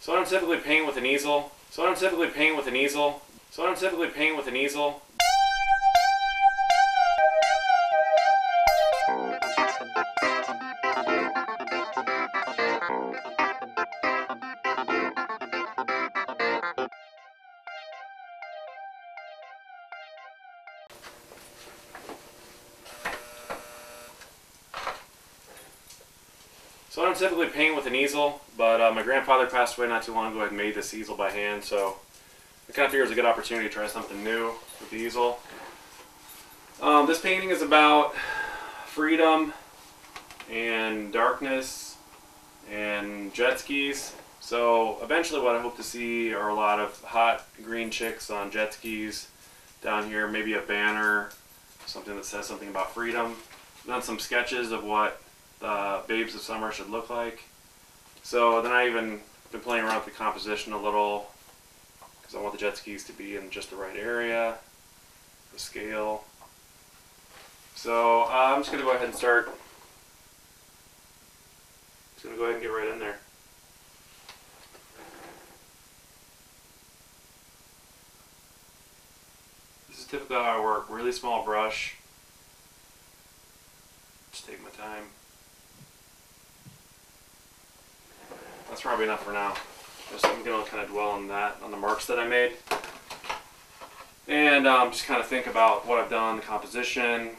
So I don't typically paint with an easel. So I don't typically paint with an easel. So I don't typically paint with an easel. So I don't typically paint with an easel, but uh, my grandfather passed away not too long ago. I made this easel by hand, so I kind of figured it was a good opportunity to try something new with the easel. Um, this painting is about freedom and darkness and jet skis. So eventually what I hope to see are a lot of hot green chicks on jet skis down here, maybe a banner, something that says something about freedom. I've done some sketches of what the Babes of Summer should look like. So then I even been playing around with the composition a little because I want the jet skis to be in just the right area, the scale. So uh, I'm just going to go ahead and start. Just going to go ahead and get right in there. This is typically how I work. Really small brush. Just take my time. That's probably enough for now. Just, I'm to kind of dwell on that, on the marks that I made. And um, just kind of think about what I've done, the composition,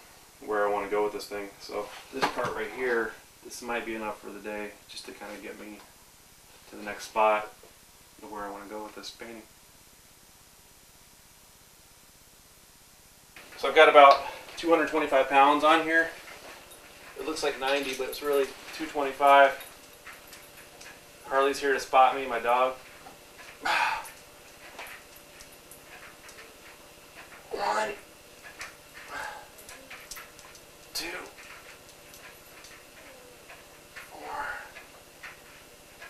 where I want to go with this thing. So this part right here, this might be enough for the day, just to kind of get me to the next spot, where I want to go with this painting. So I've got about 225 pounds on here. It looks like 90, but it's really 225. Harley's here to spot me, my dog. One, two, four,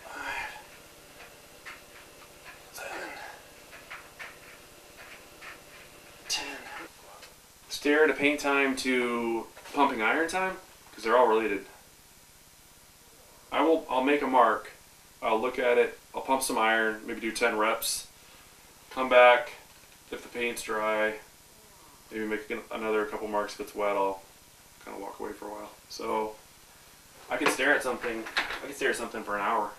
five, seven, ten. Stare to paint time to pumping iron time because they're all related. I will. I'll make a mark I'll look at it, I'll pump some iron, maybe do 10 reps, come back, if the paint's dry, maybe make another couple marks. If it's wet, I'll kind of walk away for a while. So I can stare at something, I can stare at something for an hour.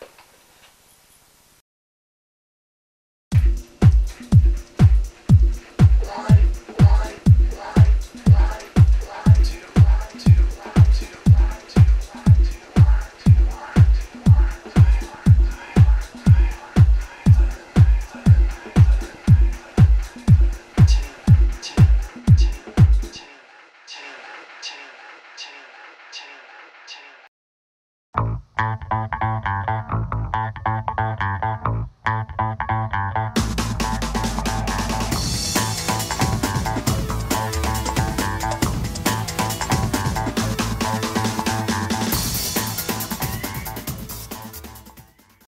Thank you.